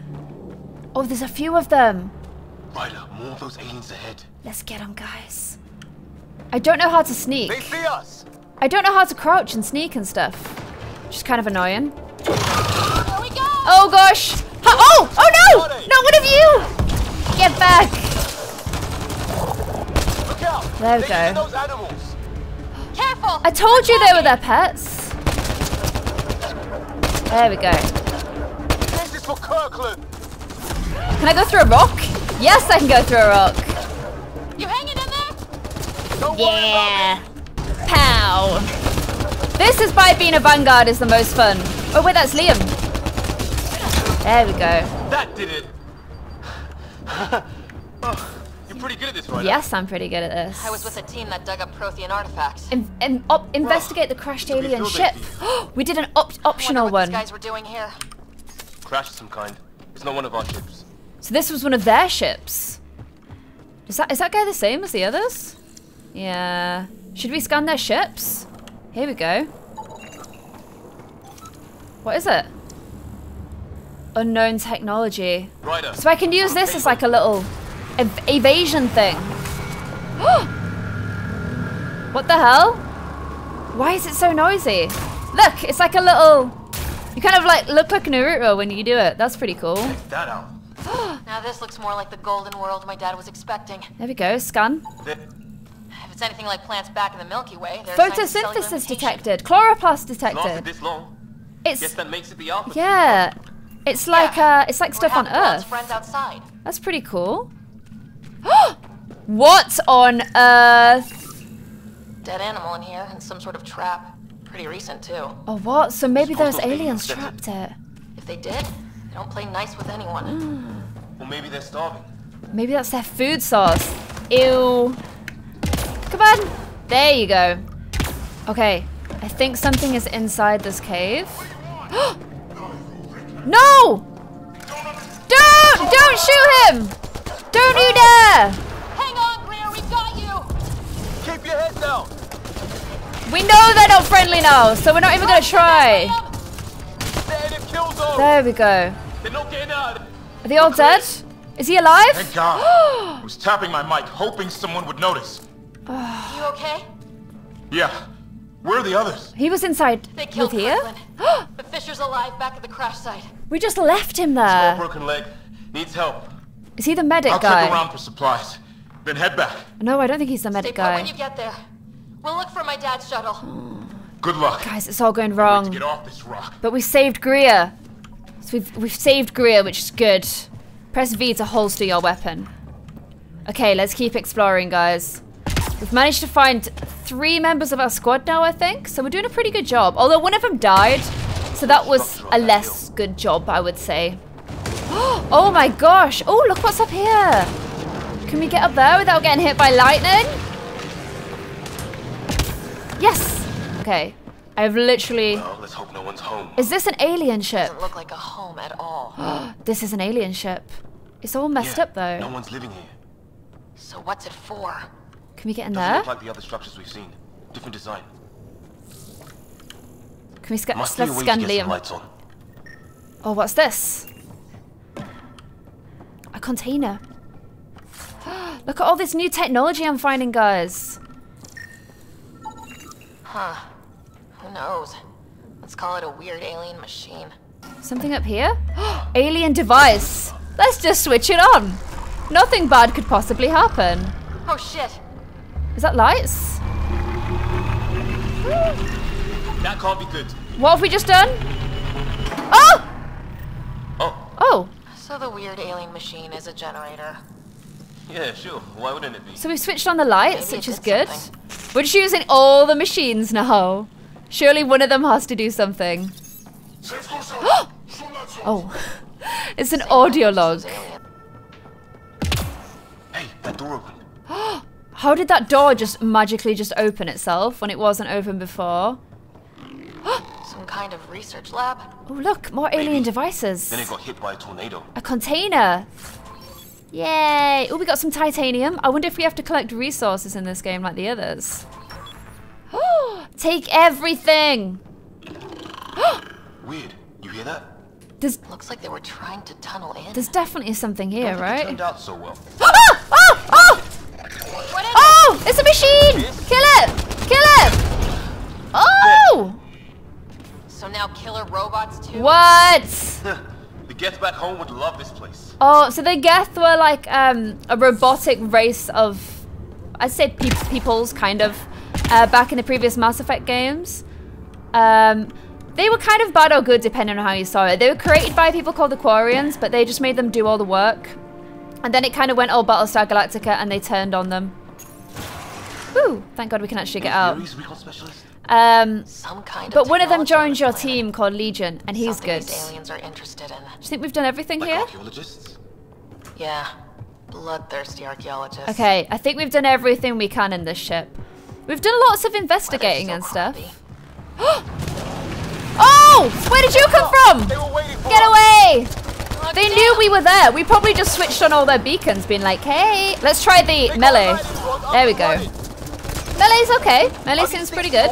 Oh, there's a few of them. Ryder, more of those aliens ahead. Let's get them, guys. I don't know how to sneak. They see us! I don't know how to crouch and sneak and stuff. Which is kind of annoying. Here we go! Oh gosh! Ha- oh! Oh no! Not one of you! Get back! Look out! There we go. eat those animals! Careful! I told you they were their pets. There we go. This is for Kirkland! Can I go through a rock? Yes, I can go through a rock. You hanging in there? Don't Yeah. Pow. This is by being a vanguard is the most fun. Oh wait, that's Liam. There we go. That did it! oh, you're pretty good at this, Ryder. Yes, I'm pretty good at this. I was with a team that dug up Prothean artifacts. In, in, op, investigate the crashed alien ship. they- we did an op, optional Wonder what one. these guys were doing here. Crash of some kind. It's not one of our ships. So this was one of their ships. Is that is that guy the same as the others? Yeah. Should we scan their ships? Here we go. What is it? Unknown technology. Ryder. So I can use this as like a little ev evasion thing. what the hell? Why is it so noisy? Look, it's like a little... You kind of like look like Naruto when you do it. That's pretty cool. That out. Now this looks more like the golden world my dad was expecting. There we go, scan. They- If it's anything like plants back in the Milky Way, there's signs of cellular Photosynthesis detected. Chloroplast Lasted detected. this long. It's Guess that makes it the Alpha. yeah. It's like uh, it's like stuff on happened to Ron's Earth. friends outside. That's pretty cool. what on Earth? Dead animal in here and some sort of trap. Pretty recent too. Oh, what? So maybe those those aliens aliens set it. trapped it. If they did, they don't play nice with anyone. Well, maybe they're starving. Maybe that's their food source. Ew. Come on. There you go. Okay. I think something is inside this cave. no! Don't! Don't shoot him! Don't you dare! Hang on, Greer, we got you! Keep your head down! We know they're not friendly now, so we're not even gonna try. They're in a kill zone! There we go. They're not getting out! Are they all dead? Is he alive? Thank God. I was tapping my mic, hoping someone would notice. You okay? Yeah. Where are the others? He was inside They with killed here. Kirkland. but Fisher's alive back at the crash site. We just left him there. Small there. broken leg. Needs help. Is he the medic I'll guy? check around for supplies. Then head back. No, I don't think he's the medic Stay medic put when you get there. We'll look for my dad's shuttle. Good luck. Guys, it's all going To wrong. get off this rock. But we saved Greer. So we've we've saved Greer, which is good. Press V to holster your weapon. Okay, let's keep exploring, guys. We've managed to find three members of our squad now, I think. So we're doing a pretty good job. Although one of them died. So that was a less good job, I would say. Oh my gosh. Oh, look what's up here. Can we get up there without getting hit by lightning? Yes. Okay. I've literally... Well, let's hope no one's home. Is this an alien ship? Doesn't look like a home at all. this is an alien ship. It's all messed Yeah, up though. No one's living here. So what's it for? Can we get in Doesn't there? look like the other structures we've seen. Different design. Can we sca Must a let's scan to get some Liam? lights on. Oh, what's this? A container. Look at all this new technology I'm finding, guys. Huh. Who knows? Let's call it a weird alien machine. Something up here? Alien device. Let's just switch it on. Nothing bad could possibly happen. Oh shit! Is that lights? That can't be good. What have we just done? Oh! Oh. Oh, So the weird alien machine is a generator. Yeah, sure. Why wouldn't it be? so we switched on the lights, Maybe which is good. something. We're just using all the machines now. Surely one of them has to do something. oh, it's an audio log. Hey, that door opened. How did that door just magically just open itself when it wasn't open before? Some kind of research lab? Oh look, more alien devices. Then it got hit by a tornado. A container. Yay! Oh, we got some titanium. I wonder if we have to collect resources in this game like the others. Take everything. Weird. You hear that? There's Looks like they were trying to tunnel in. there's definitely something here, It right? turned out so well. Oh! Oh! Oh! It's a machine! Kill it! Kill it! Oh! So now killer robots too? What? the Geth back home would love this place. Oh, so the Geth were like um, a robotic race of, I'd say pe peoples, kind of, uh, back in the previous Mass Effect games. Um, they were kind of bad or good depending on how you saw it. They were created by people called the Quarians, but they just made them do all the work. And then it kind of went all Battlestar Galactica and they turned on them. Woo! Thank God we can actually get out. Theories, recon specialist? Um, Some kind of but one of them joins your team called Legion, and he's good. These aliens are interested in. you think we've done everything Like here? archaeologists? Yeah. Bloodthirsty archaeologists. Okay, I think we've done everything we can in this ship. We've done lots of investigating and stuff. oh! Where did you come from? Get away! They knew we were there. We probably just switched on all their beacons, being like, hey, let's try the melee. There we go. Melee's okay. Melee seems pretty good.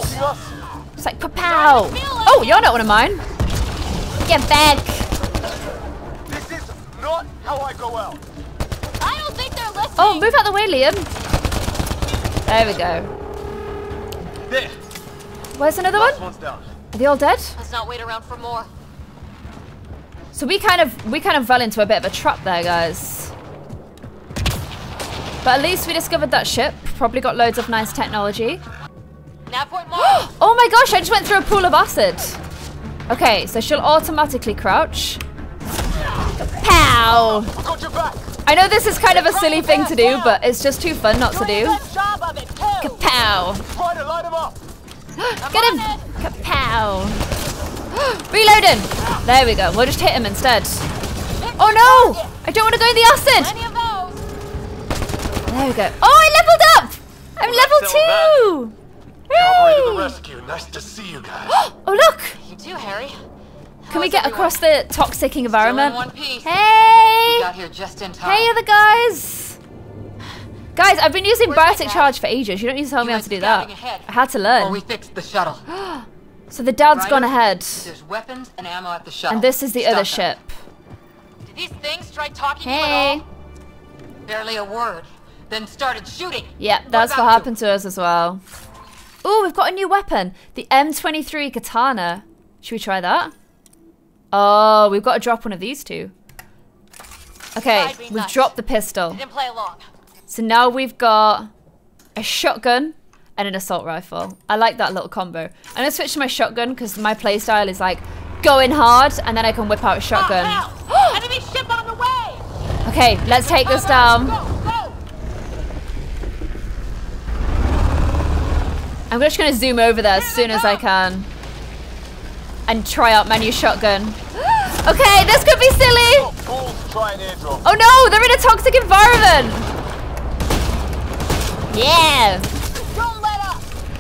It's like, pow! Oh, you're not one of mine. Get back. This is not how I go out. I don't think they're listening. Oh, move out the way, Liam. There we go. There. Where's another Last one? one's down. Are they all dead? Let's not wait around for more. So we kind of we kind of fell into a bit of a trap there, guys. But at least we discovered that ship. Probably got loads of nice technology. Nav point oh my gosh, I just went through a pool of acid. Okay, so she'll automatically crouch. Pow! I got your back. I know this is kind of a silly thing to do, but it's just too fun not to do. Kapow! Try to light him up. Get him! Kapow! Reloading! There we go. We'll just hit him instead. Oh no! I don't want to go in the acid! Plenty of those. There we go. Oh, I leveled up! I'm level two! Cavalry to the rescue. Nice to see you guys. Oh, look! You too, Harry. Can we get everyone? across the toxic environment? one piece. Hey! Got here just in time. Hey, other guys! Guys, I've been using Where's biotic charge for ages. You don't need to tell You me how to do that. ahead. I had to Well, learn. we fixed the shuttle. So the dad's Ryder, gone ahead. There's weapons and ammo at the shuttle. And this is the Stop other them. ship. Did these things try talking to you at Hey! all? Barely a word. Then started shooting. Yep, that's what about happened to us as well. Ooh, we've got a new weapon. The M23 Katana. Should we try that? Oh, we've got to drop one of these two. Okay, we've nuts. dropped the pistol. Didn't play along. So now we've got a shotgun and an assault rifle. I like that little combo. I'm gonna switch to my shotgun because my playstyle is like going hard and then I can whip out a oh, shotgun. Oh! Enemy ship on the way! Okay, let's take this down. Go, go! I'm just gonna zoom over there as soon as I can. And try out my new shotgun. okay, this could be silly! Oh no, they're in a toxic environment! Yeah!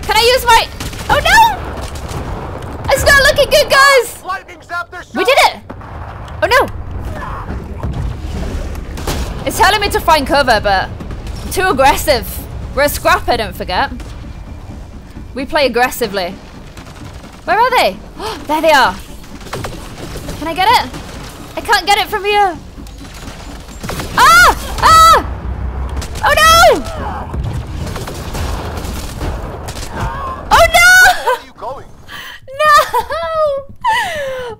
Can I use my... Oh no! It's not looking good, guys! We did it! Oh no! It's telling me to find cover, but I'm too aggressive. We're a scrapper, don't forget. We play aggressively. Where are they? there they are. Can I get it? I can't get it from here. Ah! Ah! Oh no! Oh no! Where are you going? No!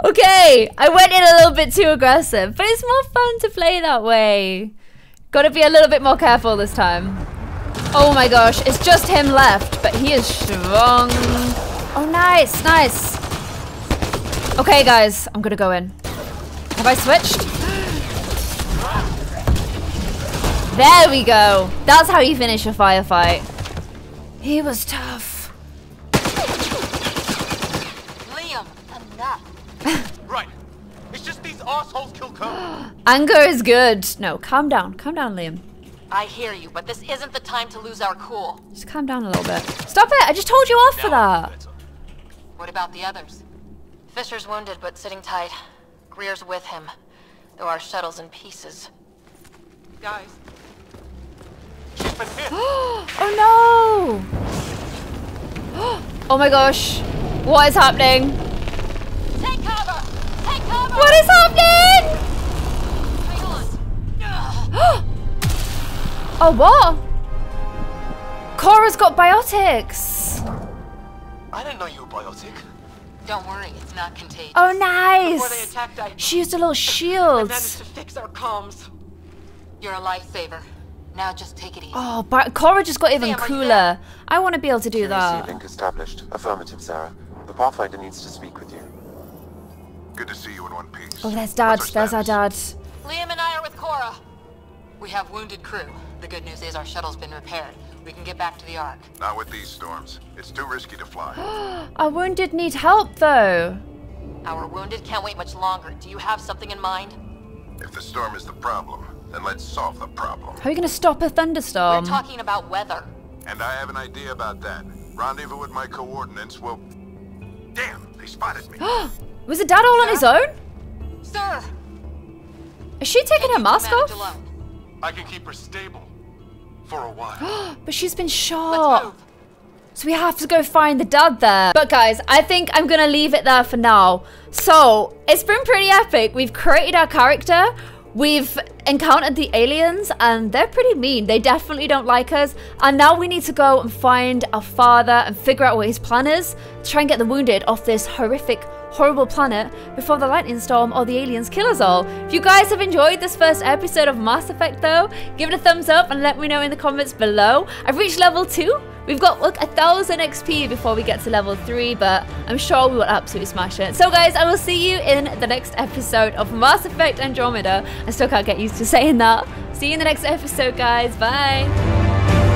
Okay, I went in a little bit too aggressive, but it's more fun to play that way. Gotta be a little bit more careful this time. Oh my gosh, it's just him left, but he is strong. Oh, nice, nice. Okay, guys, I'm gonna go in. Have I switched? There we go. That's how you finish a firefight. He was tough. Liam, enough. right. It's just these assholes kill Code. Anger is good. No, calm down. Calm down, Liam. I hear you, but this isn't the time to lose our cool. Just calm down a little bit. Stop it! I just told you off for that. What about the others? Fisher's wounded, but sitting tight. Greer's with him, though our shuttle's in pieces. Guys. oh no! oh my gosh. What is happening? Take cover! Take cover! What is happening? oh, what? Cora's got biotics. I didn't know you were biotic. Don't worry, it's not contagious. Oh, Before they nice. attacked, I, She used a little I shield. managed to fix our comms. You're a lifesaver. Now just take it easy. Oh, but Cora just got even Sam, cooler. I want to be able to do QEC that. link established. Affirmative, Sara. The Pathfinder needs to speak with you. Good to see you in one piece. Oh, there's Dad. There's our dad. Liam and I are with Cora. We have wounded crew. The good news is our shuttle's been repaired. We can get back to the Ark. Not with these storms. It's too risky to fly. Our wounded need help, though. Our wounded can't wait much longer. Do you have something in mind? If the storm is the problem, then let's solve the problem. How are you going to stop a thunderstorm? We're talking about weather. And I have an idea about that. Rendezvous with my coordinates will... Damn, they spotted me. Was the dad all on his own? Sir! Is she taking her mask off? Alone. I can keep her stable. For a while. but she's been shot. So we have to go find the dad there. But guys, I think I'm going to leave it there for now. So, it's been pretty epic. We've created our character. We've encountered the aliens and they're pretty mean. They definitely don't like us. And now we need to go and find our father and figure out what his plan is try and get the wounded off this horrific horrible planet before the lightning storm or the aliens kill us all. If you guys have enjoyed this first episode of Mass Effect though, give it a thumbs up and let me know in the comments below. I've reached level 2. We've got look a thousand XP before we get to level 3, but I'm sure we will absolutely smash it. So guys, I will see you in the next episode of Mass Effect Andromeda. I still can't get used to saying that. See you in the next episode guys. Bye.